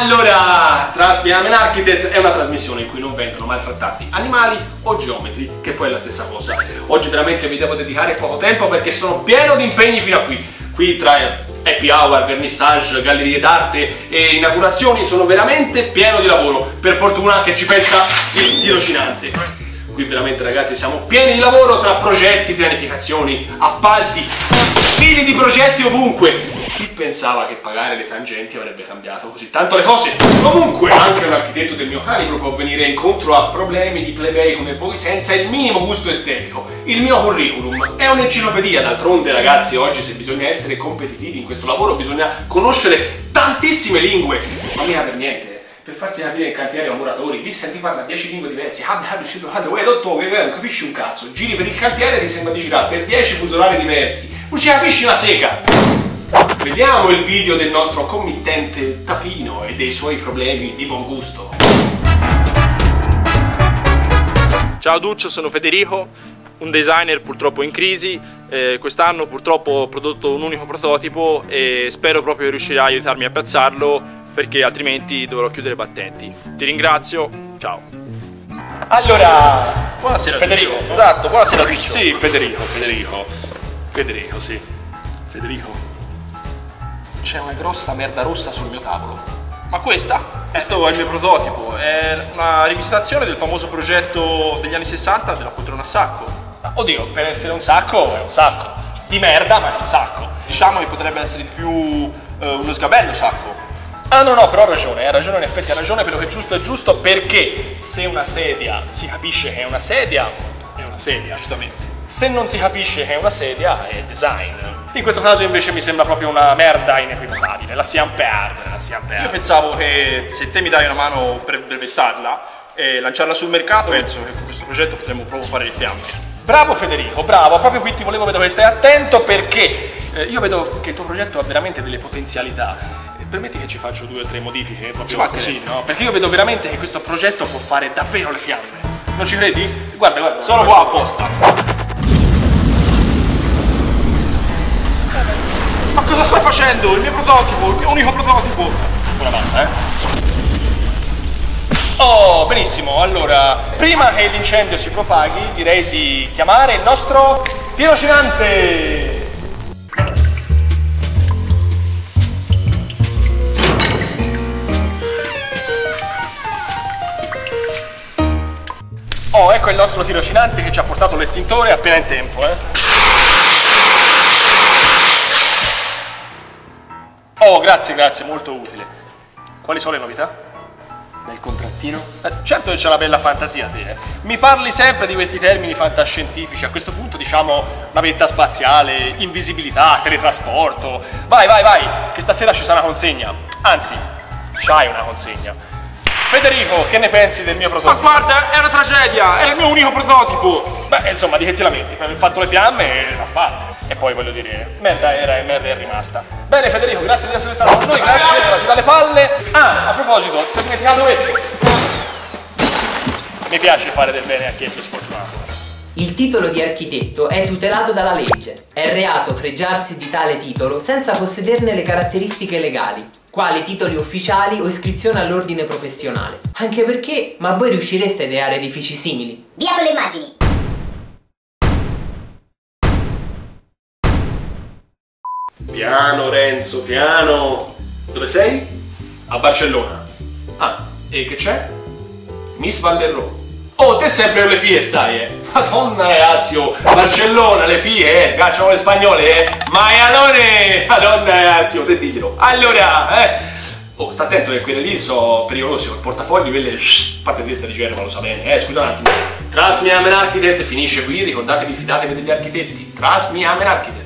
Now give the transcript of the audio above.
Allora, Traspiamen Architect è una trasmissione in cui non vengono maltrattati animali o geometri, che poi è la stessa cosa. Oggi veramente vi devo dedicare poco tempo perché sono pieno di impegni fino a qui. Qui tra happy hour, vernissage, gallerie d'arte e inaugurazioni sono veramente pieno di lavoro. Per fortuna che ci pensa il tirocinante. Qui veramente ragazzi siamo pieni di lavoro tra progetti, pianificazioni, appalti, fili di progetti ovunque. Chi pensava che pagare le tangenti avrebbe cambiato così tanto le cose? Comunque, anche un architetto del mio calibro può venire incontro a problemi di plebei come voi senza il minimo gusto estetico. Il mio curriculum è un'enciclopedia, d'altronde ragazzi, oggi se bisogna essere competitivi in questo lavoro bisogna conoscere tantissime lingue. Ma mica per niente per farsi capire in cantiere o muratori, lì senti parla 10 lingue diverse, non capisci un cazzo, giri per il cantiere e ti sembra di girare per 10 fusolari diversi, non ci capisci una sega! Vediamo il video del nostro committente Tapino e dei suoi problemi di buon gusto. Ciao Duccio, sono Federico, un designer purtroppo in crisi, eh, quest'anno purtroppo ho prodotto un unico prototipo e spero proprio che riuscirai a aiutarmi a piazzarlo perché altrimenti dovrò chiudere i battenti. Ti ringrazio, ciao. Allora, buonasera Federico. Duccio. Esatto, buonasera Duccio. Sì, Federico, Federico. Federico, sì. Federico. C'è una grossa merda rossa sul mio tavolo. Ma questa? Questo è il mio prototipo, è una rivisitazione del famoso progetto degli anni 60 della poltrona a sacco. Oddio, per essere un sacco è un sacco. Di merda, ma è un sacco. Diciamo che potrebbe essere più eh, uno sgabello sacco. Ah no no, però ha ragione, ha ragione, in effetti ha ragione, quello che è giusto è giusto perché se una sedia si capisce che è una sedia, è una sedia. Giustamente. Se non si capisce che è una sedia, è design. In questo caso invece mi sembra proprio una merda inequivocabile, la Siam Per, la Siam Per. Io pensavo che se te mi dai una mano per brevettarla e lanciarla sul mercato, penso che con questo progetto potremmo proprio fare le fiamme. Bravo Federico, bravo, proprio qui ti volevo vedere che stai attento perché eh, io vedo che il tuo progetto ha veramente delle potenzialità permetti che ci faccio due o tre modifiche proprio così, no? Perché io vedo veramente che questo progetto può fare davvero le fiamme. Non ci credi? Guarda, guarda. Sono qua apposta. Ma cosa stai facendo? Il mio prototipo, il mio unico prototipo. Una basta, eh? Benissimo. Allora, prima che l'incendio si propaghi, direi di chiamare il nostro tirocinante. Oh, ecco il nostro tirocinante che ci ha portato l'estintore appena in tempo, eh. Oh, grazie, grazie, molto utile. Quali sono le novità? Nel contrattino? Eh, certo che c'è una bella fantasia te, eh. Mi parli sempre di questi termini fantascientifici, a questo punto diciamo navetta spaziale, invisibilità, teletrasporto. Vai, vai, vai, che stasera ci sarà una consegna. Anzi, c'hai una consegna. Federico, che ne pensi del mio prototipo? Ma guarda, è una tragedia, è il mio unico prototipo. Beh, insomma, di che ti lamenti? Hai fatto le fiamme e l'ha fatta. E poi voglio dire, merda era e merda è rimasta. Bene Federico, grazie di essere stato con noi, grazie, ti dà le palle. Ah, a proposito, ti ho dimenticato questo. Mi piace fare del bene a chi è più sfortunato. Il titolo di architetto è tutelato dalla legge. È reato fregiarsi di tale titolo senza possederne le caratteristiche legali, quali titoli ufficiali o iscrizione all'ordine professionale. Anche perché, ma voi riuscireste a ideare edifici simili? Via con le immagini! Piano Renzo, piano! Dove sei? A Barcellona. Ah, e che c'è? Miss Van der Rohe. Oh, te sempre le fie stai, eh! Madonna ragazzi, oh, Barcellona, le fighe, eh, cacciano le spagnole, eh, maialone, madonna ragazzi, oh, te diglielo. Allora, eh, oh, sta attento che quelle lì sono pericolose, col portafogli, quelle, a parte di questa riserva, lo sa bene, eh, scusa un attimo. Trust me, I'm an architect, finisce qui, ricordatevi, fidatevi degli architetti, trust me, I'm an architect.